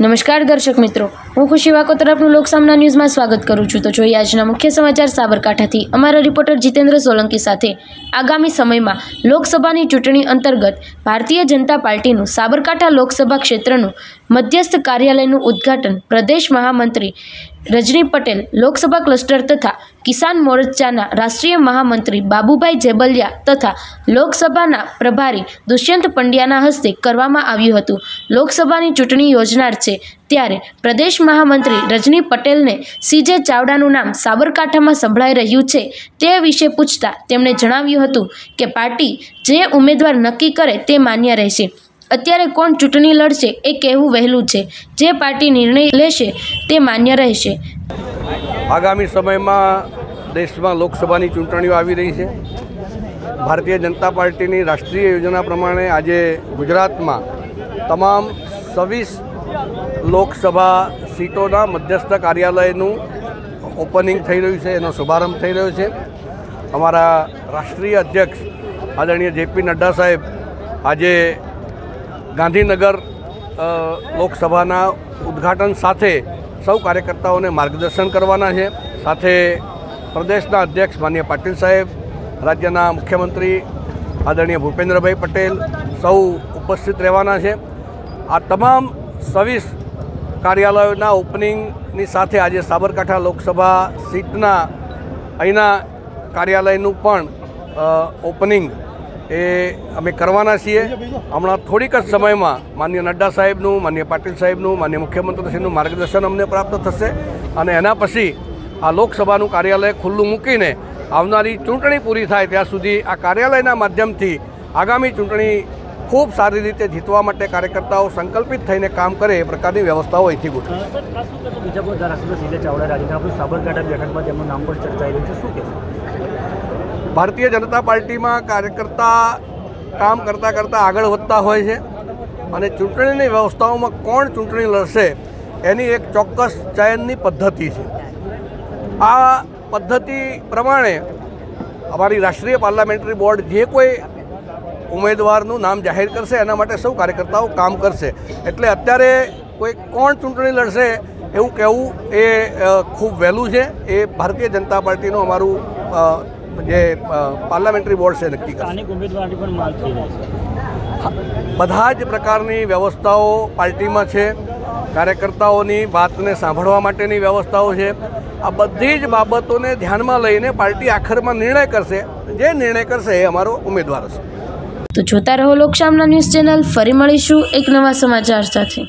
નમસ્કાર દર્શક મિત્રો. હું ખુશી વાકો તરફનું લોકસામના ન્યૂઝમાં સ્વાગત કરું છું. તો જોઈએ આજના મુખ્ય સમાચાર સાબરકાંઠાથી. અમારા રિપોર્ટર જીતેન્દ્ર સોલંકી સાથે આગામી સમયમાં લોકસભાની ચૂંટણી અંતર્ગત ભારતીય જનતા પાર્ટીનું સાબરકાંઠા લોકસભા ક્ષેત્રનું મધ્યસ્થ કાર્યાલયનું ઉદ્ઘાટન પ્રદેશ મહામંત્રી રજની પટેલ, લોકસભા ક્લસ્ટર તથા કિસાન મોરચાના રાષ્ટ્રીય મહામંત્રી બાબુભાઈ જેબલિયા તથા લોકસભાના પ્રભારી દુષ્યંત પંડ્યાના હસ્તે કરવામાં આવ્યું હતું. લોકસભાની ચૂંટણી યોજનાર છે. ત્યારે પ્રદેશ મહામંત્રી રજની પટેલને સીજે ચાવડાનું નામ સાબરકાંઠામાં સંભળાઈ રહ્યું છે. તે વિશે પૂછતા તેમણે જણાવ્યું હતું કે પાર્ટી જે ઉમેદવાર નક્કી કરે તે માન્ય રહેશે. અત્યારે કોણ ચૂંટણી લડશે એ કહેવું વહેલું છે. જે પાર્ટી નિર્ણય લેશે તે માન્ય રહેશે. આગામી સમયમાં દેશમાં લોકસભાની ચૂંટણીઓ આવી રહી છે. ભારતીય જનતા પાર્ટીની રાષ્ટ્રીય યોજના પ્રમાણે આજે ગુજરાતમાં તમામ સવીસ લોકસભા સીટોના મધ્યસ્થ કાર્યાલયનું ઓપનિંગ થઈ રહ્યું છે, એનો શુભારંભ થઈ રહ્યો છે. અમારા રાષ્ટ્રીય અધ્યક્ષ આદરણીય જેપી નડ્ડા સાહેબ આજે ગાંધીનગર લોકસભાના ઉદ્ઘાટન સાથે સૌ કાર્યકર્તાઓને માર્ગદર્શન કરવાના છે. સાથે પ્રદેશના અધ્યક્ષ માન્ય પાટીલ સાહેબ, રાજ્યના મુખ્યમંત્રી આદરણીય ભૂપેન્દ્રભાઈ પટેલ સૌ ઉપસ્થિત રહેવાના છે. આ તમામ સવીસ કાર્યાલયોના ઓપનિંગની સાથે આજે સાબરકાંઠા લોકસભા સીટના અહીંના કાર્યાલયનું પણ ઓપનિંગ એ અમે કરવાના છીએ. હમણાં થોડીક જ સમયમાં માન્ય નડ્ડા સાહેબનું માન્ય પાટીલ સાહેબનું માન્ય મુખ્યમંત્રીશ્રીનું માર્ગદર્શન અમને પ્રાપ્ત થશે. અને એના પછી આ લોકસભાનું કાર્યાલય ખુલ્લું મૂકીને આવનારી ચૂંટણી પૂરી થાય ત્યાં સુધી આ કાર્યાલયના માધ્યમથી આગામી ચૂંટણી ખૂબ સારી રીતે જીતવા માટે કાર્યકર્તાઓ સંકલ્પિત થઈને કામ કરે એ પ્રકારની વ્યવસ્થાઓ અહીંથી ગોઠવી. બીજા ધારાસભ્ય ચાવડા રાજીના સાબરકાંઠા બેઠકમાં તેમનું નામ પણ ચર્ચાઈ રહ્યું છે. શું કહેશો? ભારતીય જનતા પાર્ટીમાં કાર્યકર્તા કામ કરતાં કરતાં આગળ વધતા હોય છે અને ચૂંટણીની વ્યવસ્થાઓમાં કોણ ચૂંટણી લડશે એની એક ચોક્કસ ચયનની પદ્ધતિ છે. આ પદ્ધતિ પ્રમાણે અમારી રાષ્ટ્રીય પાર્લામેન્ટરી બોર્ડ જે કોઈ ઉમેદવારનું નામ જાહેર કરશે, એના માટે સૌ કાર્યકર્તાઓ કામ કરશે. એટલે અત્યારે કોઈ કોણ ચૂંટણી લડશે એવું કહેવું એ ખૂબ વહેલું છે. એ ભારતીય જનતા પાર્ટીનું અમારું જે પાર્લામેન્ટરી બોર્ડ છે નક્કી કરશે. બધા જ પ્રકારની વ્યવસ્થાઓ પાર્ટીમાં છે. કાર્યકર્તાઓની વાતને સાંભળવા માટેની વ્યવસ્થાઓ છે. આ બધી જ બાબતોને ધ્યાનમાં લઈને પાર્ટી આખરમાં નિર્ણય કરશે. જે નિર્ણય કરશે એ અમારો ઉમેદવાર હશે. તો જોતા રહો લોકશામના ન્યૂઝ ચેનલ ફરી મળીશું એક નવા સમાચાર સાથે.